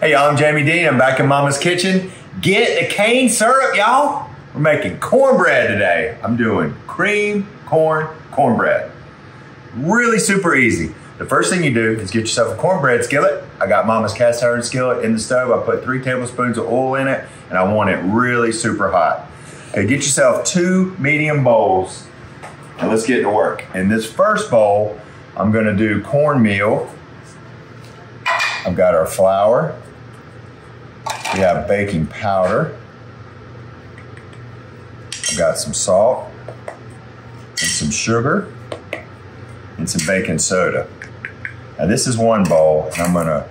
Hey, y'all, I'm Jamie Deen. I'm back in Mama's kitchen. Get the cane syrup, y'all. We're making cornbread today. I'm doing cream, corn, cornbread. Really super easy. The first thing you do is get yourself a cornbread skillet. I got Mama's cast iron skillet in the stove. I put three tablespoons of oil in it, and I want it really super hot. Okay, get yourself two medium bowls, and let's get to work. In this first bowl, I'm gonna do cornmeal. I've got our flour. We have baking powder. I've got some salt and some sugar and some baking soda. Now this is one bowl and I'm gonna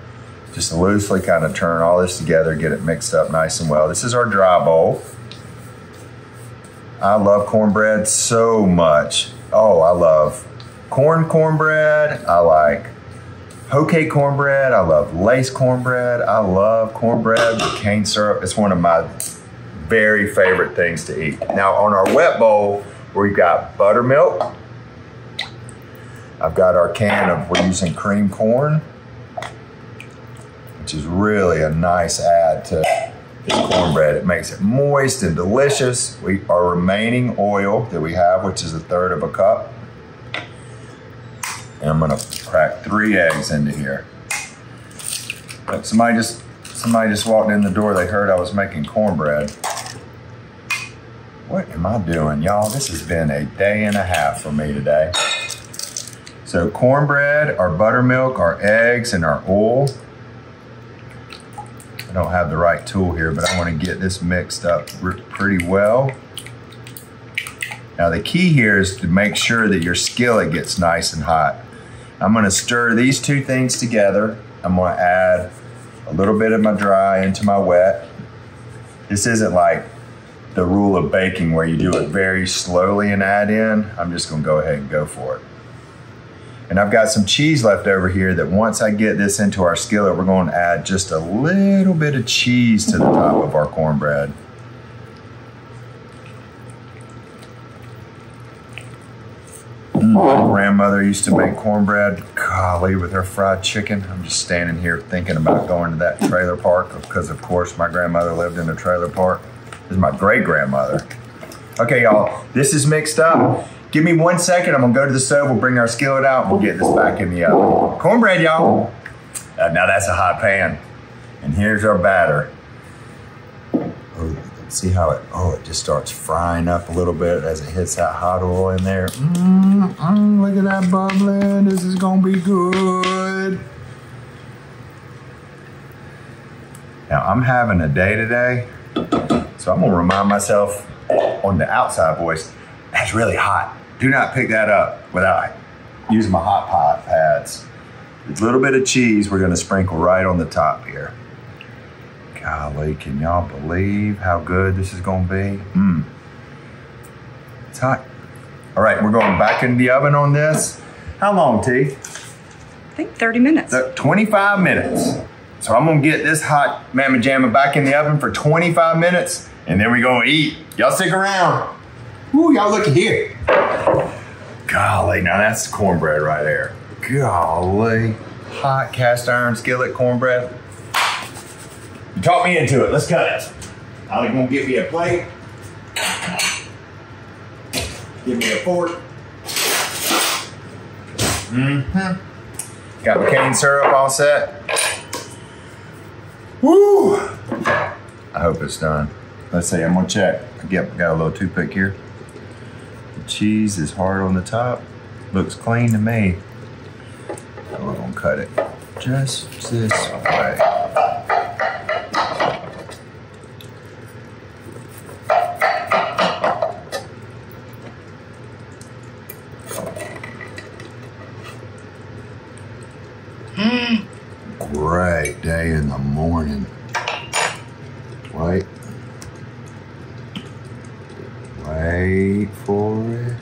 just loosely kind of turn all this together, get it mixed up nice and well. This is our dry bowl. I love cornbread so much. Oh, I love corn cornbread. I like cake cornbread. I love lace cornbread. I love cornbread with cane syrup. It's one of my very favorite things to eat. Now on our wet bowl, we've got buttermilk. I've got our can of, we're using cream corn, which is really a nice add to this cornbread. It makes it moist and delicious. We, our remaining oil that we have, which is a third of a cup, and I'm gonna crack three eggs into here. Somebody just somebody just walked in the door. They heard I was making cornbread. What am I doing, y'all? This has been a day and a half for me today. So cornbread, our buttermilk, our eggs, and our oil. I don't have the right tool here, but I want to get this mixed up pretty well. Now the key here is to make sure that your skillet gets nice and hot. I'm gonna stir these two things together. I'm gonna add a little bit of my dry into my wet. This isn't like the rule of baking where you do it very slowly and add in. I'm just gonna go ahead and go for it. And I've got some cheese left over here that once I get this into our skillet, we're going to add just a little bit of cheese to the top of our cornbread. My grandmother used to make cornbread, golly, with her fried chicken. I'm just standing here thinking about going to that trailer park because, of course, my grandmother lived in a trailer park. This is my great grandmother. Okay, y'all, this is mixed up. Give me one second. I'm gonna go to the stove. We'll bring our skillet out we'll get this back in the oven. Cornbread, y'all. Uh, now that's a hot pan. And here's our batter. See how it, oh, it just starts frying up a little bit as it hits that hot oil in there. Mm, mm, look at that bubbling. This is gonna be good. Now I'm having a day today, so I'm gonna remind myself on the outside voice, that's really hot. Do not pick that up without using my hot pot pads. A little bit of cheese we're gonna sprinkle right on the top here. Golly, can y'all believe how good this is gonna be? Mmm. It's hot. All right, we're going back in the oven on this. How long, T? I think 30 minutes. 25 minutes. So I'm gonna get this hot mamma jamma back in the oven for 25 minutes and then we gonna eat. Y'all stick around. Ooh, y'all look here. Golly, now that's cornbread right there. Golly. Hot cast iron skillet cornbread. You talked me into it. Let's cut it. I'm gonna get me a plate. Give me a fork. Mm-hmm. Got the cane syrup all set. Woo! I hope it's done. Let's see, I'm gonna check. I got, got a little toothpick here The cheese is hard on the top. Looks clean to me. We're gonna cut it just this way. Day in the morning. Wait. Wait for it.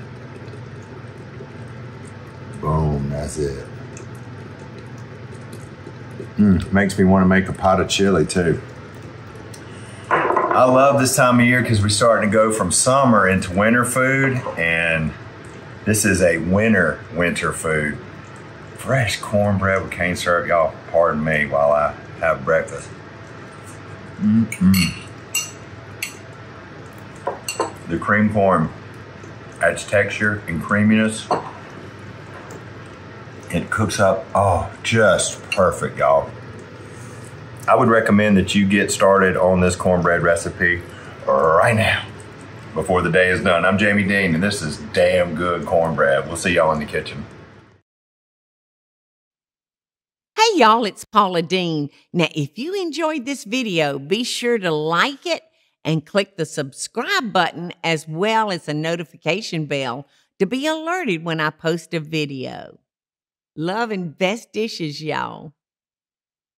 Boom, that's it. Mm, makes me want to make a pot of chili too. I love this time of year because we're starting to go from summer into winter food, and this is a winter winter food. Fresh cornbread with cane syrup. Y'all, pardon me while I have breakfast. Mm-mm. The cream corn adds texture and creaminess. It cooks up, oh, just perfect, y'all. I would recommend that you get started on this cornbread recipe right now before the day is done. I'm Jamie Deen, and this is damn good cornbread. We'll see y'all in the kitchen. Y'all, it's Paula Deen. Now, if you enjoyed this video, be sure to like it and click the subscribe button as well as the notification bell to be alerted when I post a video. Love and best dishes, y'all.